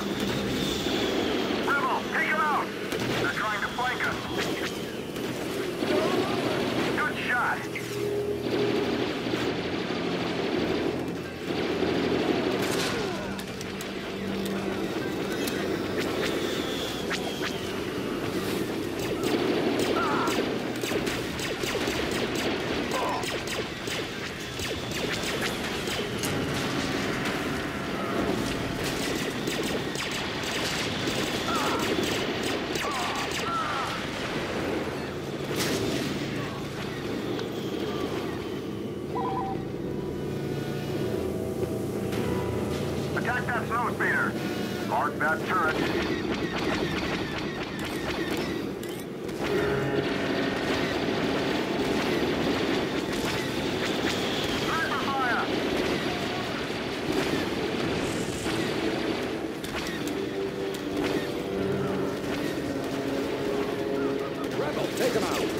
on. Beater. Mark that turret. Take him out!